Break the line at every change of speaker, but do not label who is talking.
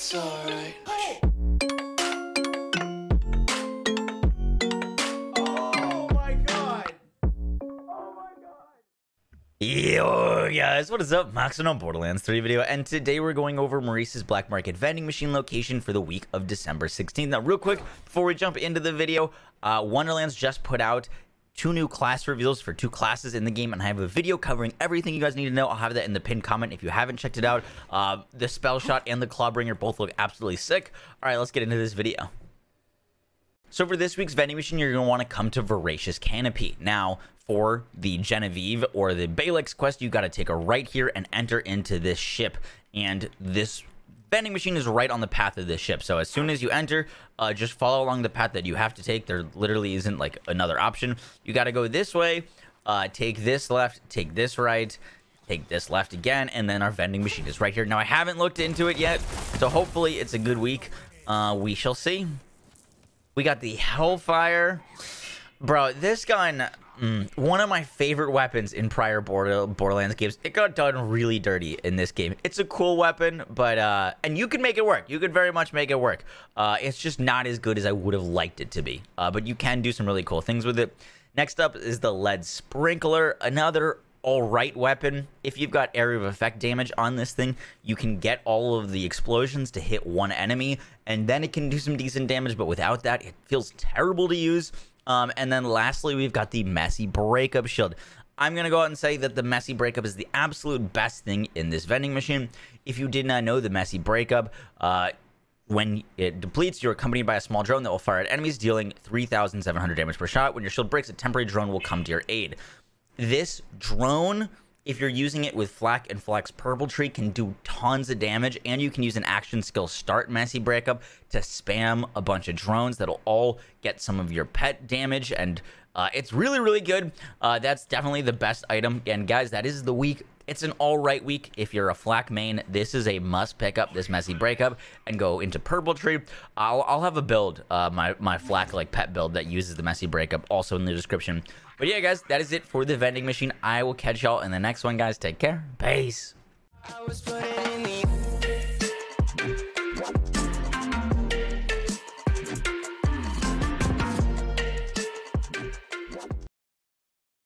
It's alright.
Oh my god!
Yo guys, what is up? Maxon on Borderlands 3 video, and today we're going over Maurice's Black Market vending machine location for the week of December 16th. Now, real quick, before we jump into the video, uh, Wonderlands just put out two new class reveals for two classes in the game, and I have a video covering everything you guys need to know. I'll have that in the pinned comment if you haven't checked it out. Uh, the Spell Shot and the Clawbringer both look absolutely sick. All right, let's get into this video. So for this week's vending machine, you're going to want to come to Voracious Canopy. Now, for the Genevieve or the Balex quest, you got to take a right here and enter into this ship. And this vending machine is right on the path of this ship. So as soon as you enter, uh, just follow along the path that you have to take. There literally isn't like another option. You got to go this way, uh, take this left, take this right, take this left again, and then our vending machine is right here. Now, I haven't looked into it yet, so hopefully it's a good week. Uh, we shall see. We got the Hellfire. Bro, this gun, mm, one of my favorite weapons in prior Border, Borderlands games. It got done really dirty in this game. It's a cool weapon, but, uh, and you can make it work. You could very much make it work. Uh, it's just not as good as I would have liked it to be. Uh, but you can do some really cool things with it. Next up is the Lead Sprinkler, another all right weapon. If you've got area of effect damage on this thing, you can get all of the explosions to hit one enemy, and then it can do some decent damage, but without that, it feels terrible to use. Um, and then lastly, we've got the Messy Breakup Shield. I'm going to go out and say that the Messy Breakup is the absolute best thing in this vending machine. If you did not know the Messy Breakup, uh, when it depletes, you're accompanied by a small drone that will fire at enemies, dealing 3,700 damage per shot. When your shield breaks, a temporary drone will come to your aid this drone if you're using it with FL4K and FL4K's Purple Tree, can do tons of damage, and you can use an action skill Start Messy Breakup to spam a bunch of drones that'll all get some of your pet damage, and uh, it's really, really good. Uh, that's definitely the best item, and guys, that is the week. It's an all right week. If you're a FL4K main, this is a must pick up, this Messy Breakup, and go into Purple Tree. I'll, I'll have a build, uh, my, my FL4K like pet build that uses the Messy Breakup, also in the description. But yeah, guys, that is it for the vending machine. I will catch y'all in the next one, guys. Take care. Peace.